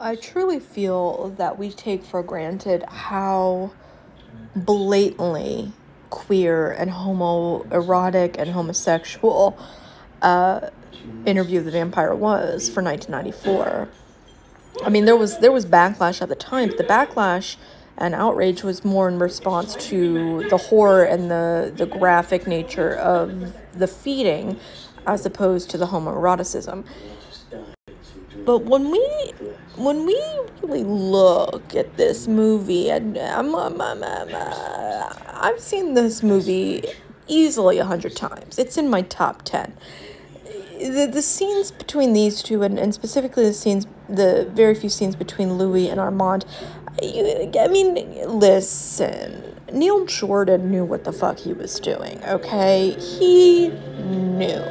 I truly feel that we take for granted how blatantly queer and homoerotic and homosexual uh, Interview of the Vampire was for 1994. I mean, there was there was backlash at the time, but the backlash and outrage was more in response to the horror and the the graphic nature of the feeding, as opposed to the homoeroticism. But when we when we really look at this movie, and I'm, I'm, I'm, I'm, uh, I've seen this movie easily a hundred times. It's in my top ten. The, the scenes between these two, and, and specifically the scenes, the very few scenes between Louis and Armand, you, I mean, listen, Neil Jordan knew what the fuck he was doing, okay? He knew.